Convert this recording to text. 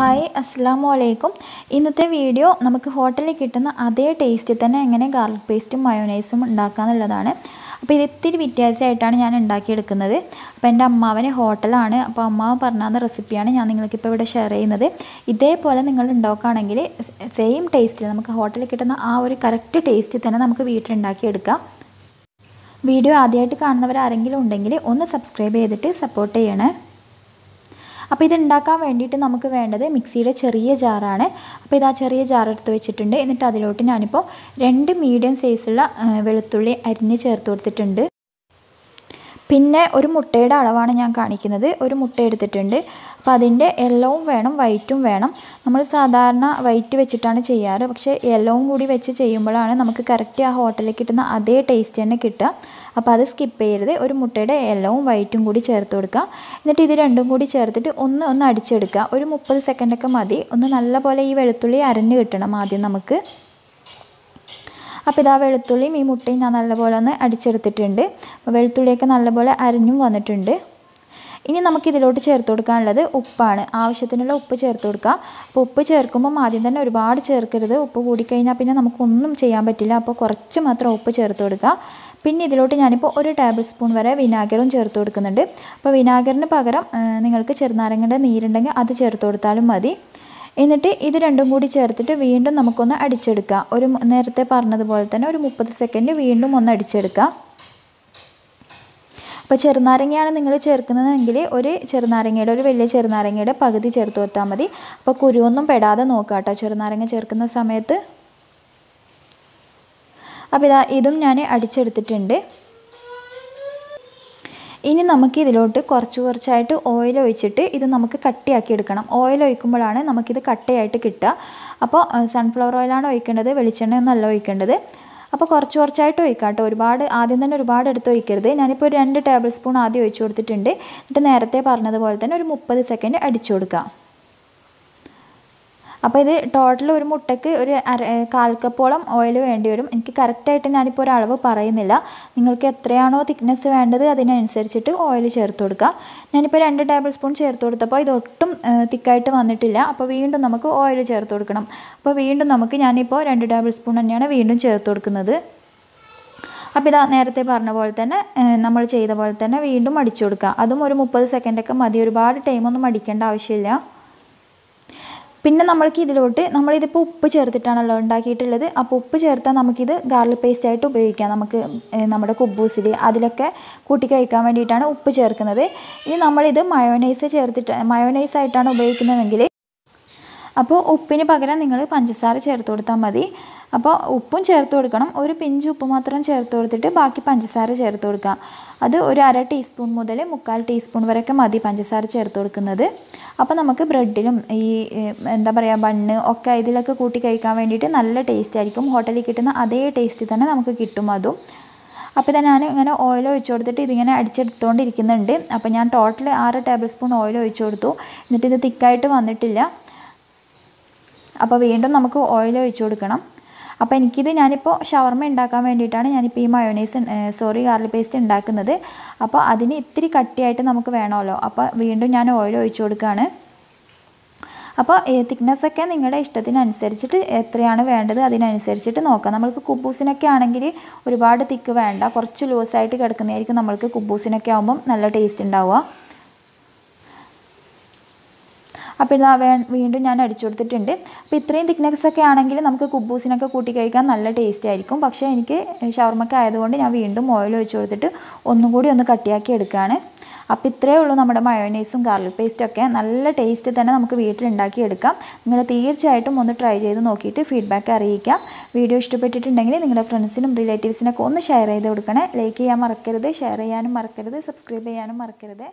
Hi അസ്സാം വലൈക്കും ഇന്നത്തെ വീഡിയോ നമുക്ക് ഹോട്ടലിൽ കിട്ടുന്ന അതേ ടേസ്റ്റിൽ തന്നെ എങ്ങനെ ഗാർലിക് പേസ്റ്റും മയോണൈസും ഉണ്ടാക്കാമെന്നുള്ളതാണ് അപ്പോൾ ഇത് ഇത്തിരി വ്യത്യാസമായിട്ടാണ് ഞാൻ ഉണ്ടാക്കിയെടുക്കുന്നത്. അപ്പോൾ എന്റെ അമ്മാവന് ഹോട്ടലാണ്. അപ്പോൾ അമ്മാവ് പറഞ്ഞാൽ റെസിപ്പിയാണ് ഞാൻ നിങ്ങൾക്കിപ്പോൾ ഇവിടെ ഷെയർ ചെയ്യുന്നത്. ഇതേപോലെ നിങ്ങൾ ഉണ്ടാക്കുകയാണെങ്കിൽ സെയിം ടേസ്റ്റിൽ നമുക്ക് ഹോട്ടലിൽ കിട്ടുന്ന ആ ഒരു കറക്റ്റ് ടേസ്റ്റിൽ തന്നെ നമുക്ക് വീട്ടിലുണ്ടാക്കിയെടുക്കാം. വീഡിയോ ആദ്യമായിട്ട് കാണുന്നവർ ആരെങ്കിലും ഉണ്ടെങ്കിൽ ഒന്ന് സബ്സ്ക്രൈബ് ചെയ്തിട്ട് സപ്പോർട്ട് ചെയ്യണേ. അപ്പോൾ ഇത് ഉണ്ടാക്കാൻ വേണ്ടിയിട്ട് നമുക്ക് വേണ്ടത് മിക്സിയുടെ ചെറിയ ജാറാണ്. അപ്പോൾ ഇത് ആ ചെറിയ ജാർ എടുത്ത് വെച്ചിട്ടുണ്ട്. എന്നിട്ട് അതിലോട്ട് ഞാനിപ്പോൾ രണ്ട് മീഡിയം സൈസുള്ള വെളുത്തുള്ളി അരിഞ്ഞ് ചേർത്ത് കൊടുത്തിട്ടുണ്ട്. പിന്നെ ഒരു മുട്ടയുടെ അളവാണ് ഞാൻ കാണിക്കുന്നത്. ഒരു മുട്ട എടുത്തിട്ടുണ്ട്. അപ്പോൾ അതിന്റെ യെല്ലോവും വേണം വൈറ്റും വേണം. നമ്മൾ സാധാരണ വൈറ്റ് വെച്ചിട്ടാണ് ചെയ്യാറ്. പക്ഷേ യെല്ലോവും കൂടി വെച്ച് ചെയ്യുമ്പോഴാണ് നമുക്ക് കറക്റ്റ് ആ ഹോട്ടലിൽ കിട്ടുന്ന അതേ ടേസ്റ്റ് തന്നെ കിട്ടുക. അപ്പോൾ അത് സ്കിപ്പ് ചെയ്യരുത്. ഒരു മുട്ടയുടെ യെല്ലോവും വൈറ്റും കൂടി ചേർത്ത് കൊടുക്കുക. എന്നിട്ട് ഇത് രണ്ടും കൂടി ചേർത്തിട്ട് ഒന്ന് ഒന്ന് അടിച്ചെടുക്കുക. ഒരു മുപ്പത് സെക്കൻഡൊക്കെ മതി. ഒന്ന് നല്ലപോലെ ഈ വെളുത്തുള്ളി അരഞ്ഞ് കിട്ടണം ആദ്യം നമുക്ക്. അപ്പോൾ ഇതാ വെളുത്തുള്ളിയും ഈ മുട്ടയും ഞാൻ നല്ലപോലെ ഒന്ന് അടിച്ചെടുത്തിട്ടുണ്ട്. വെളുത്തുള്ളിയൊക്കെ നല്ലപോലെ അരിഞ്ഞും വന്നിട്ടുണ്ട്. ഇനി നമുക്ക് ഇതിലോട്ട് ചേർത്ത് കൊടുക്കാനുള്ളത് ഉപ്പാണ്. ആവശ്യത്തിനുള്ള ഉപ്പ് ചേർത്ത് കൊടുക്കാം. അപ്പോൾ ഉപ്പ് ചേർക്കുമ്പം ആദ്യം തന്നെ ഒരുപാട് ചേർക്കരുത്. ഉപ്പ് കൂടിക്കഴിഞ്ഞാൽ പിന്നെ നമുക്കൊന്നും ചെയ്യാൻ പറ്റില്ല. അപ്പോൾ കുറച്ച് മാത്രം ഉപ്പ് ചേർത്ത് കൊടുക്കുക പിന്നെ ഇതിലോട്ട് ഞാനിപ്പോൾ ഒരു ടേബിൾ സ്പൂൺ വരെ വിനാഗിറും ചേർത്ത് കൊടുക്കുന്നുണ്ട്. അപ്പോൾ വിനാഗിറിന് പകരം നിങ്ങൾക്ക് ചെറുനാരങ്ങയുടെ നീരുണ്ടെങ്കിൽ അത് ചേർത്ത് കൊടുത്താലും മതി. എന്നിട്ട് ഇത് രണ്ടും കൂടി ചേർത്തിട്ട് വീണ്ടും നമുക്കൊന്ന് അടിച്ചെടുക്കാം. ഒരു നേരത്തെ പറഞ്ഞതുപോലെ തന്നെ ഒരു മുപ്പത് സെക്കൻഡ് വീണ്ടും ഒന്ന് അടിച്ചെടുക്കാം. അപ്പോൾ ചെറുനാരങ്ങയാണ് നിങ്ങൾ ചേർക്കുന്നതെങ്കിൽ ഒരു ചെറുനാരങ്ങയുടെ ഒരു വലിയ ചെറുനാരങ്ങയുടെ പകുതി ചേർത്ത് കൊടുത്താൽ മതി. അപ്പോൾ കുരുവൊന്നും പെടാതെ നോക്കുക കേട്ടോ ചെറുനാരങ്ങ ചേർക്കുന്ന സമയത്ത്. അപ്പോൾ ഇതാ ഇതും ഞാൻ അടിച്ചെടുത്തിട്ടുണ്ട്. ഇനി നമുക്ക് ഇതിലോട്ട് കുറച്ച് കുറച്ചായിട്ട് ഓയിൽ ഒഴിച്ചിട്ട് ഇത് നമുക്ക് കട്ടിയാക്കി എടുക്കണം ഓയിൽ ഒഴിക്കുമ്പോഴാണ് നമുക്കിത് കട്ടയായിട്ട് കിട്ടുക. അപ്പോൾ സൺഫ്ലവർ ഓയിലാണ് ഒഴിക്കേണ്ടത്. വെളിച്ചെണ്ണയൊന്നും അല്ല ഒഴിക്കേണ്ടത്. അപ്പോൾ കുറച്ച് കുറച്ചായിട്ട് ഒഴിക്കാം കേട്ടോ. ഒരുപാട് ആദ്യം തന്നെ ഒരുപാട് എടുത്ത് ഒഴിക്കരുത്. ഞാനിപ്പോൾ ഒരു രണ്ട് ടേബിൾ സ്പൂൺ ആദ്യം ഒഴിച്ചു കൊടുത്തിട്ടുണ്ട്. എന്നിട്ട് നേരത്തെ പറഞ്ഞതുപോലെ തന്നെ ഒരു മുപ്പത് സെക്കൻഡ് അടിച്ചു കൊടുക്കാം. അപ്പോൾ ഇത് ടോട്ടൽ ഒരു മുട്ടയ്ക്ക് ഒരു അര കാൽ കപ്പോളം ഓയിൽ വേണ്ടി വരും. എനിക്ക് കറക്റ്റായിട്ട് ഞാനിപ്പോൾ ഒരു അളവ് പറയുന്നില്ല. നിങ്ങൾക്ക് എത്രയാണോ തിക്നെസ് വേണ്ടത് അതിനനുസരിച്ചിട്ട് ഓയിൽ ചേർത്ത് കൊടുക്കുക. ഞാനിപ്പോൾ രണ്ട് ടേബിൾ സ്പൂൺ ചേർത്ത് കൊടുത്തപ്പോൾ ഇതൊട്ടും തിക്കായിട്ട് വന്നിട്ടില്ല. അപ്പോൾ വീണ്ടും നമുക്ക് ഓയിൽ ചേർത്ത് കൊടുക്കണം. അപ്പോൾ വീണ്ടും നമുക്ക് ഞാനിപ്പോൾ രണ്ട് ടേബിൾ സ്പൂൺ തന്നെയാണ് വീണ്ടും ചേർത്ത് കൊടുക്കുന്നത്. അപ്പോൾ ഇതാ നേരത്തെ പറഞ്ഞ പോലെ തന്നെ നമ്മൾ ചെയ്ത പോലെ തന്നെ വീണ്ടും അടിച്ചു കൊടുക്കുക. അതും ഒരു മുപ്പത് സെക്കൻഡൊക്കെ മതി. ഒരുപാട് ടൈമൊന്നും അടിക്കേണ്ട ആവശ്യമില്ല. പിന്നെ നമ്മൾക്ക് ഇതിലോട്ട് നമ്മളിതിപ്പോൾ ഉപ്പ് ചേർത്തിട്ടാണല്ലോ ഉണ്ടാക്കിയിട്ടുള്ളത്. അപ്പോൾ ഉപ്പ് ചേർത്താൽ നമുക്കിത് ഗാർലിക് പേസ്റ്റ് ആയിട്ട് ഉപയോഗിക്കാം. നമുക്ക് നമ്മുടെ കുബൂസിൽ അതിലൊക്കെ കൂട്ടി കഴിക്കാൻ വേണ്ടിയിട്ടാണ് ഉപ്പ് ചേർക്കുന്നത്. ഇനി നമ്മളിത് മയോണൈസ് ചേർത്തിട്ട് മയോണൈസ് ആയിട്ടാണ് ഉപയോഗിക്കുന്നതെങ്കിൽ അപ്പോൾ ഉപ്പിന് പകരം നിങ്ങൾ പഞ്ചസാര ചേർത്ത് കൊടുത്താൽ മതി. അപ്പോൾ ഉപ്പും ചേർത്ത് കൊടുക്കണം. ഒരു പിഞ്ച് ഉപ്പ് മാത്രം ചേർത്ത് കൊടുത്തിട്ട് ബാക്കി പഞ്ചസാര ചേർത്ത് കൊടുക്കുക. അത് ഒരു അര ടീസ്പൂൺ മുതൽ മുക്കാൽ ടീസ്പൂൺ വരെയൊക്കെ മതി പഞ്ചസാര ചേർത്ത് കൊടുക്കുന്നത്. അപ്പോൾ നമുക്ക് ബ്രെഡിലും ഈ എന്താ പറയുക ബണ്ണ് ഒക്കെ ഇതിലൊക്കെ കൂട്ടി കഴിക്കാൻ വേണ്ടിയിട്ട് നല്ല ടേസ്റ്റ് ആയിരിക്കും. ഹോട്ടലിൽ കിട്ടുന്ന അതേ ടേസ്റ്റ് തന്നെ നമുക്ക് കിട്ടും അതും. അപ്പോൾ ഇതാ ഞാൻ ഇങ്ങനെ ഓയിൽ ഒഴിച്ച് കൊടുത്തിട്ട് ഇതിങ്ങനെ അടിച്ചെടുത്തുകൊണ്ടിരിക്കുന്നുണ്ട് അപ്പോൾ ഞാൻ ടോട്ടൽ ആറ് ടേബിൾ സ്പൂൺ ഓയിൽ ഒഴിച്ച് കൊടുത്തു. എന്നിട്ട് ഇത് തിക്കായിട്ട് വന്നിട്ടില്ല. അപ്പോൾ വീണ്ടും നമുക്ക് ഓയിൽ ഒഴിച്ച് കൊടുക്കണം. അപ്പോൾ എനിക്കിത് ഞാനിപ്പോൾ ഷവർമ ഉണ്ടാക്കാൻ വേണ്ടിയിട്ടാണ് ഞാനിപ്പോൾ ഈ മയോണൈസ് സോറി ഗാർലിക് പേസ്റ്റ് ഉണ്ടാക്കുന്നത്. അപ്പോൾ അതിന് ഇത്തിരി കട്ടിയായിട്ട് നമുക്ക് വേണമല്ലോ. അപ്പോൾ വീണ്ടും ഞാൻ ഓയിൽ ഒഴിച്ച് കൊടുക്കുകയാണ്. അപ്പോൾ തിക്നെസ്സൊക്കെ നിങ്ങളുടെ ഇഷ്ടത്തിനനുസരിച്ചിട്ട് എത്രയാണ് വേണ്ടത് അതിനനുസരിച്ചിട്ട് നോക്കാം. നമ്മൾക്ക് കുബൂസിനൊക്കെ ആണെങ്കിൽ ഒരുപാട് തിക്ക് വേണ്ട. കുറച്ച് ലൂസായിട്ട് കിടക്കുന്നതായിരിക്കും നമ്മൾക്ക് കുബൂസിനൊക്കെ ആകുമ്പം നല്ല ടേസ്റ്റ് ഉണ്ടാവുക. അപ്പോൾ ഇതാ വീണ്ടും ഞാൻ അടിച്ചു കൊടുത്തിട്ടുണ്ട്. അപ്പോൾ ഇത്രയും തിക്നെസ് ഒക്കെ ആണെങ്കിൽ നമുക്ക് കുബൂസിനൊക്കെ കൂട്ടി കഴിക്കാൻ നല്ല ടേസ്റ്റ് ആയിരിക്കും. പക്ഷേ എനിക്ക് ഷവർമൊക്കെ ആയതുകൊണ്ട് ഞാൻ വീണ്ടും ഓയിൽ ഒഴിച്ചു കൊടുത്തിട്ട് ഒന്നും കൂടി ഒന്ന് കട്ടിയാക്കി എടുക്കുകയാണ്. അപ്പോൾ ഇത്രയേ ഉള്ളൂ നമ്മുടെ മയോനൈസും ഗാർലിക് പേസ്റ്റൊക്കെ നല്ല ടേസ്റ്റ് തന്നെ നമുക്ക് വീട്ടിലുണ്ടാക്കി എടുക്കാം. നിങ്ങൾ തീർച്ചയായിട്ടും ഒന്ന് ട്രൈ ചെയ്ത് നോക്കിയിട്ട് ഫീഡ്ബാക്ക് അറിയിക്കാം. വീഡിയോ ഇഷ്ടപ്പെട്ടിട്ടുണ്ടെങ്കിൽ നിങ്ങളുടെ ഫ്രണ്ട്സിനും റിലേറ്റീവ്സിനൊക്കെ ഒന്ന് ഷെയർ ചെയ്ത് കൊടുക്കണേ. ലൈക്ക് ചെയ്യാൻ മറക്കരുത് ഷെയർ ചെയ്യാനും മറക്കരുത് സബ്സ്ക്രൈബ് ചെയ്യാനും മറക്കരുത്.